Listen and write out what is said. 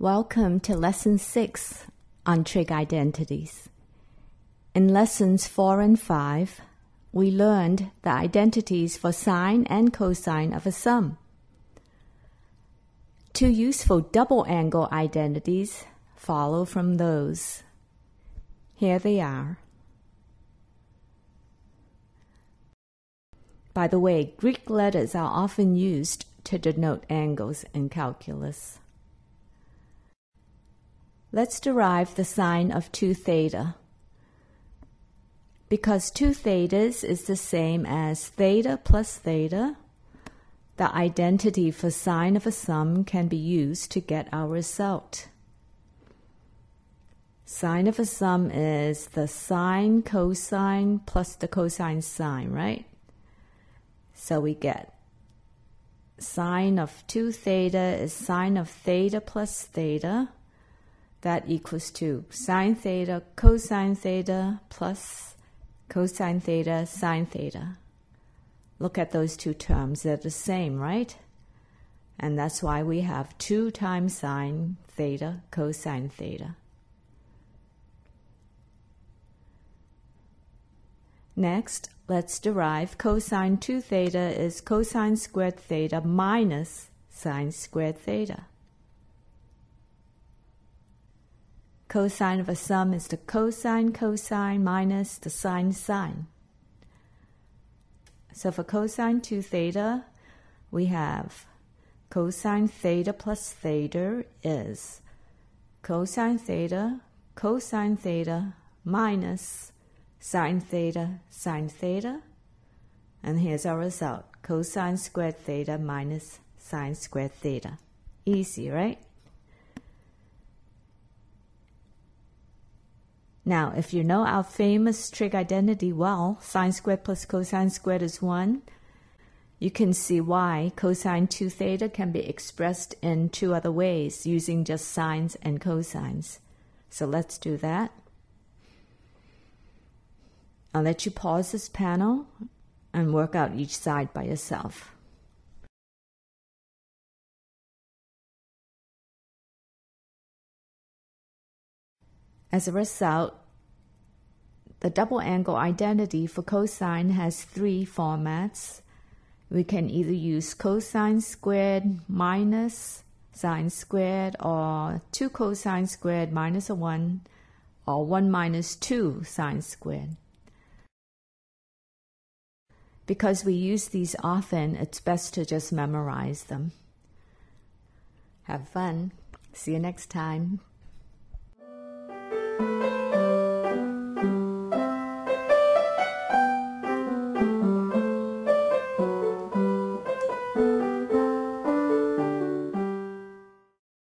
Welcome to Lesson 6 on trig identities. In Lessons 4 and 5, we learned the identities for sine and cosine of a sum. Two useful double angle identities follow from those. Here they are. By the way, Greek letters are often used to denote angles in calculus. Let's derive the sine of 2 theta. Because 2 thetas is the same as theta plus theta, the identity for sine of a sum can be used to get our result. Sine of a sum is the sine cosine plus the cosine sine, right? So we get sine of 2 theta is sine of theta plus theta. That equals to sine theta cosine theta plus cosine theta sine theta. Look at those two terms. They're the same, right? And that's why we have 2 times sine theta cosine theta. Next, let's derive cosine 2 theta is cosine squared theta minus sine squared theta. Cosine of a sum is the cosine cosine minus the sine sine. So for cosine 2 theta, we have cosine theta plus theta is cosine theta cosine theta minus sine theta, sine theta. And here's our result cosine squared theta minus sine squared theta. Easy, right? Now, if you know our famous trig identity well, sine squared plus cosine squared is 1, you can see why cosine 2 theta can be expressed in two other ways using just sines and cosines. So let's do that. I'll let you pause this panel and work out each side by yourself. As a result, the double angle identity for cosine has three formats. We can either use cosine squared minus sine squared or 2 cosine squared minus a 1 or 1 minus 2 sine squared. Because we use these often, it's best to just memorize them. Have fun. See you next time.